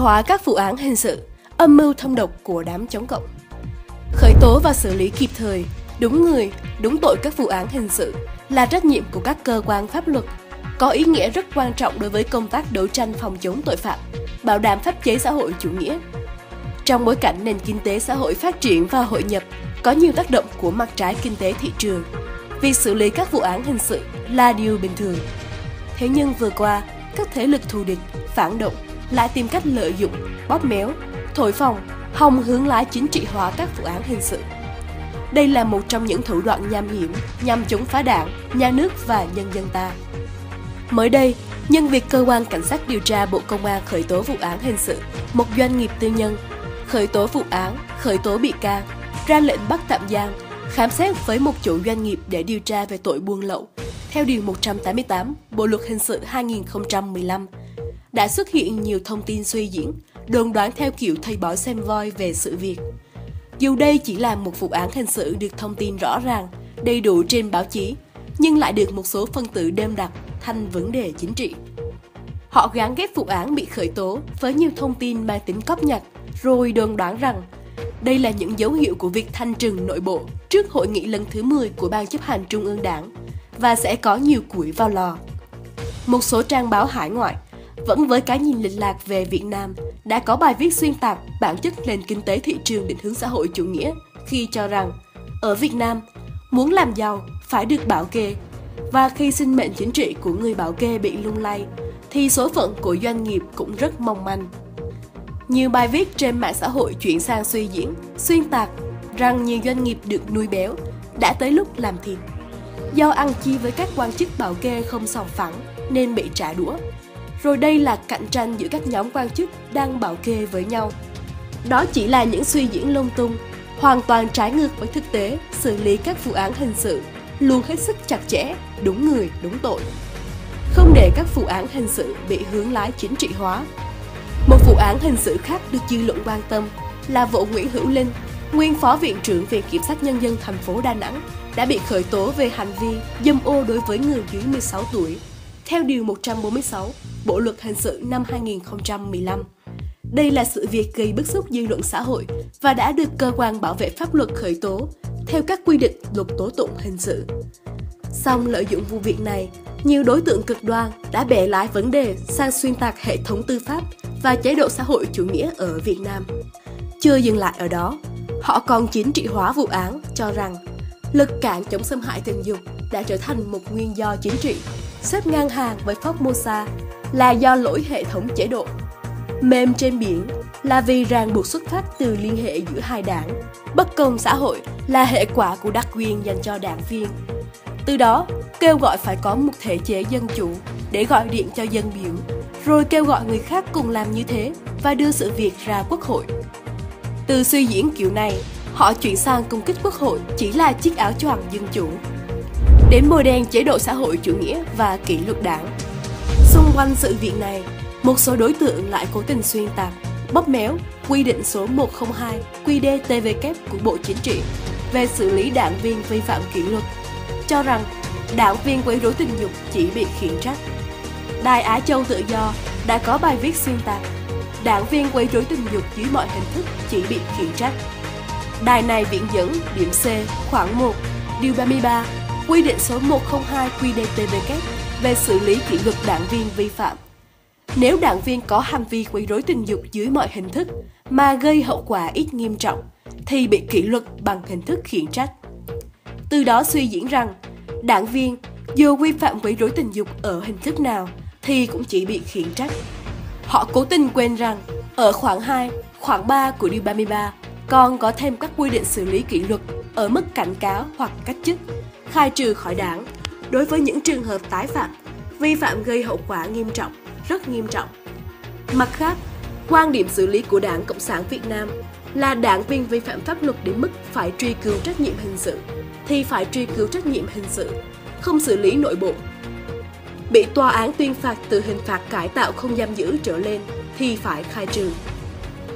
hóa các vụ án hình sự, âm mưu thông độc của đám chống cộng. Khởi tố và xử lý kịp thời, đúng người, đúng tội các vụ án hình sự là trách nhiệm của các cơ quan pháp luật, có ý nghĩa rất quan trọng đối với công tác đấu tranh phòng chống tội phạm, bảo đảm pháp chế xã hội chủ nghĩa. Trong bối cảnh nền kinh tế xã hội phát triển và hội nhập, có nhiều tác động của mặt trái kinh tế thị trường, việc xử lý các vụ án hình sự là điều bình thường. Thế nhưng vừa qua, các thế lực thù địch, phản động lại tìm cách lợi dụng, bóp méo, thổi phồng, hòng hướng lái chính trị hóa các vụ án hình sự. Đây là một trong những thủ đoạn nham hiểm nhằm chống phá đảng, nhà nước và nhân dân ta. Mới đây, nhân việc cơ quan cảnh sát điều tra Bộ Công an khởi tố vụ án hình sự một doanh nghiệp tư nhân, khởi tố vụ án, khởi tố bị can, ra lệnh bắt tạm giam, khám xét với một chủ doanh nghiệp để điều tra về tội buôn lậu, theo Điều 188 Bộ Luật Hình sự 2015, đã xuất hiện nhiều thông tin suy diễn, đồn đoán theo kiểu thầy bói xem voi về sự việc. Dù đây chỉ là một vụ án hình sự được thông tin rõ ràng, đầy đủ trên báo chí, nhưng lại được một số phân tử đêm đặt thành vấn đề chính trị. Họ gán ghép vụ án bị khởi tố với nhiều thông tin mang tính cóp nhặt, rồi đồn đoán rằng đây là những dấu hiệu của việc thanh trừng nội bộ trước hội nghị lần thứ 10 của Ban chấp hành Trung ương Đảng và sẽ có nhiều củi vào lò. Một số trang báo hải ngoại vẫn với cái nhìn lệch lạc về Việt Nam đã có bài viết xuyên tạc bản chất nền kinh tế thị trường định hướng xã hội chủ nghĩa khi cho rằng ở Việt Nam muốn làm giàu phải được bảo kê và khi sinh mệnh chính trị của người bảo kê bị lung lay thì số phận của doanh nghiệp cũng rất mong manh. Nhiều bài viết trên mạng xã hội chuyển sang suy diễn, xuyên tạc rằng nhiều doanh nghiệp được nuôi béo đã tới lúc làm thịt. Do ăn chi với các quan chức bảo kê không sòng phẳng nên bị trả đũa. Rồi đây là cạnh tranh giữa các nhóm quan chức đang bảo kê với nhau. Đó chỉ là những suy diễn lung tung, hoàn toàn trái ngược với thực tế xử lý các vụ án hình sự luôn hết sức chặt chẽ, đúng người, đúng tội. Không để các vụ án hình sự bị hướng lái chính trị hóa. Một vụ án hình sự khác được dư luận quan tâm là vụ Nguyễn Hữu Linh, nguyên phó viện trưởng Viện Kiểm sát Nhân dân thành phố Đà Nẵng đã bị khởi tố về hành vi dâm ô đối với người dưới 16 tuổi, theo Điều 146 Bộ Luật Hình sự năm 2015. Đây là sự việc gây bức xúc dư luận xã hội và đã được cơ quan bảo vệ pháp luật khởi tố theo các quy định luật tố tụng hình sự. Song lợi dụng vụ việc này, nhiều đối tượng cực đoan đã bẻ lái vấn đề sang xuyên tạc hệ thống tư pháp và chế độ xã hội chủ nghĩa ở Việt Nam. Chưa dừng lại ở đó, họ còn chính trị hóa vụ án cho rằng lực cản chống xâm hại tình dục đã trở thành một nguyên do chính trị, xếp ngang hàng với Formosa là do lỗi hệ thống chế độ. Mềm trên biển là vì ràng buộc xuất phát từ liên hệ giữa hai đảng. Bất công xã hội là hệ quả của đặc quyền dành cho đảng viên. Từ đó, kêu gọi phải có một thể chế dân chủ để gọi điện cho dân biểu, rồi kêu gọi người khác cùng làm như thế và đưa sự việc ra quốc hội. Từ suy diễn kiểu này, họ chuyển sang công kích quốc hội chỉ là chiếc áo choàng dân chủ. Đến bôi đen chế độ xã hội chủ nghĩa và kỷ luật đảng. Xung quanh sự việc này, một số đối tượng lại cố tình xuyên tạc, bóp méo quy định số 102 QĐ-TVK của Bộ Chính trị về xử lý đảng viên vi phạm kỷ luật, cho rằng đảng viên quấy rối tình dục chỉ bị khiển trách. Đài Á Châu Tự Do đã có bài viết xuyên tạc đảng viên quấy rối tình dục dưới mọi hình thức chỉ bị khiển trách. Đài này viện dẫn điểm C khoảng 1, điều 33, quy định số 102 QĐ-TVK về xử lý kỷ luật đảng viên vi phạm. Nếu đảng viên có hành vi quấy rối tình dục dưới mọi hình thức mà gây hậu quả ít nghiêm trọng, thì bị kỷ luật bằng hình thức khiển trách. Từ đó suy diễn rằng, đảng viên dù vi phạm quấy rối tình dục ở hình thức nào thì cũng chỉ bị khiển trách. Họ cố tình quên rằng, ở khoảng 2, khoảng 3 của Điều 33 còn có thêm các quy định xử lý kỷ luật ở mức cảnh cáo hoặc cách chức, khai trừ khỏi đảng đối với những trường hợp tái phạm, vi phạm gây hậu quả nghiêm trọng, rất nghiêm trọng. Mặt khác, quan điểm xử lý của Đảng Cộng sản Việt Nam là đảng viên vi phạm pháp luật đến mức phải truy cứu trách nhiệm hình sự thì phải truy cứu trách nhiệm hình sự, không xử lý nội bộ. Bị tòa án tuyên phạt từ hình phạt cải tạo không giam giữ trở lên thì phải khai trừ.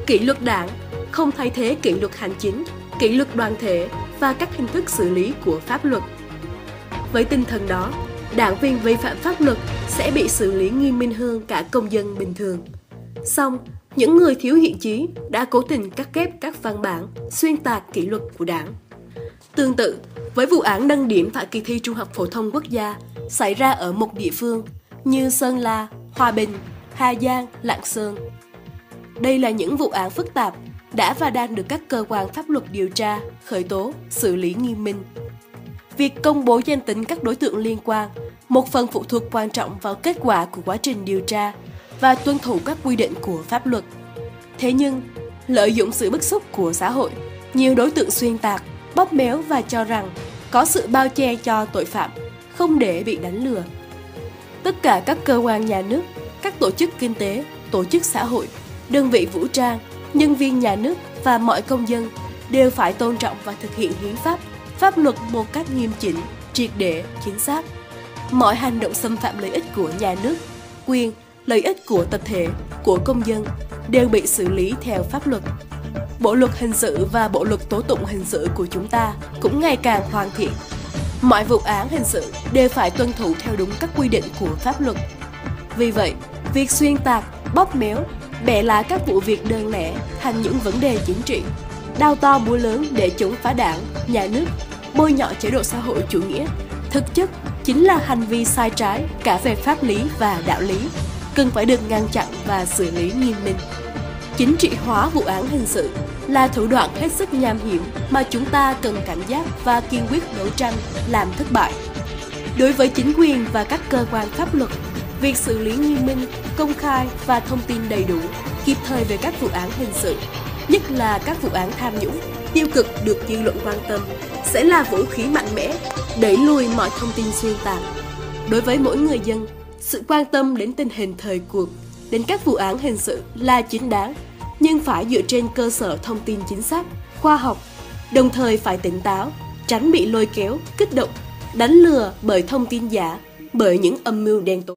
Kỷ luật đảng không thay thế kỷ luật hành chính, kỷ luật đoàn thể và các hình thức xử lý của pháp luật. Với tinh thần đó, đảng viên vi phạm pháp luật sẽ bị xử lý nghiêm minh hơn cả công dân bình thường. Song, những người thiếu thiện chí đã cố tình cắt ghép các văn bản, xuyên tạc kỷ luật của đảng. Tương tự, với vụ án nâng điểm tại kỳ thi Trung học phổ thông quốc gia xảy ra ở một địa phương như Sơn La, Hòa Bình, Hà Giang, Lạng Sơn. Đây là những vụ án phức tạp đã và đang được các cơ quan pháp luật điều tra, khởi tố, xử lý nghiêm minh. Việc công bố danh tính các đối tượng liên quan một phần phụ thuộc quan trọng vào kết quả của quá trình điều tra và tuân thủ các quy định của pháp luật. Thế nhưng, lợi dụng sự bức xúc của xã hội, nhiều đối tượng xuyên tạc, bóp méo và cho rằng có sự bao che cho tội phạm, không để bị đánh lừa. Tất cả các cơ quan nhà nước, các tổ chức kinh tế, tổ chức xã hội, đơn vị vũ trang, nhân viên nhà nước và mọi công dân đều phải tôn trọng và thực hiện hiến pháp, pháp luật một cách nghiêm chỉnh, triệt để, chính xác. Mọi hành động xâm phạm lợi ích của nhà nước, quyền, lợi ích của tập thể, của công dân đều bị xử lý theo pháp luật. Bộ luật hình sự và bộ luật tố tụng hình sự của chúng ta cũng ngày càng hoàn thiện. Mọi vụ án hình sự đều phải tuân thủ theo đúng các quy định của pháp luật. Vì vậy, việc xuyên tạc, bóp méo, bẻ lá các vụ việc đơn lẻ thành những vấn đề chính trị, đao to búa lớn để chống phá đảng, nhà nước, bôi nhọ chế độ xã hội chủ nghĩa, thực chất chính là hành vi sai trái cả về pháp lý và đạo lý, cần phải được ngăn chặn và xử lý nghiêm minh. Chính trị hóa vụ án hình sự là thủ đoạn hết sức nham hiểm mà chúng ta cần cảnh giác và kiên quyết đấu tranh làm thất bại. Đối với chính quyền và các cơ quan pháp luật, việc xử lý nghiêm minh, công khai và thông tin đầy đủ, kịp thời về các vụ án hình sự, nhất là các vụ án tham nhũng, tiêu cực được dư luận quan tâm, sẽ là vũ khí mạnh mẽ đẩy lùi mọi thông tin xuyên tạc. Đối với mỗi người dân, sự quan tâm đến tình hình thời cuộc, đến các vụ án hình sự là chính đáng, nhưng phải dựa trên cơ sở thông tin chính xác, khoa học, đồng thời phải tỉnh táo, tránh bị lôi kéo, kích động, đánh lừa bởi thông tin giả, bởi những âm mưu đen tối.